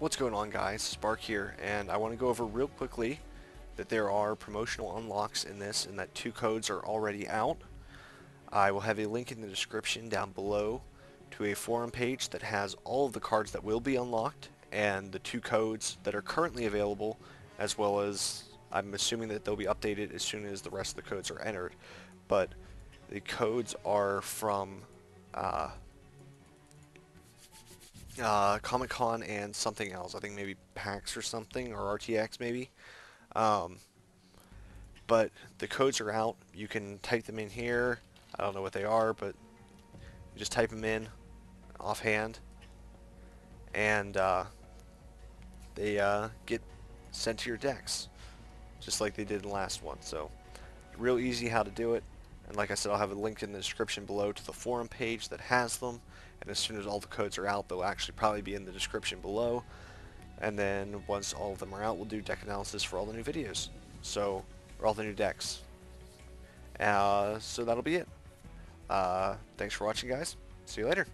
What's going on guys, Spark here, and I want to go over real quickly that there are promotional unlocks in this and that two codes are already out. I will have a link in the description down below to a forum page that has all of the cards that will be unlocked and the two codes that are currently available as well as I'm assuming that they'll be updated as soon as the rest of the codes are entered. But the codes are from uh, uh, Comic Con and something else. I think maybe PAX or something, or RTX maybe. Um, but the codes are out. You can type them in here. I don't know what they are, but you just type them in offhand, and uh, they uh, get sent to your decks, just like they did in the last one. So, real easy how to do it. And like I said, I'll have a link in the description below to the forum page that has them. And as soon as all the codes are out, they'll actually probably be in the description below. And then once all of them are out, we'll do deck analysis for all the new videos. So, or all the new decks. Uh, so that'll be it. Uh, thanks for watching, guys. See you later.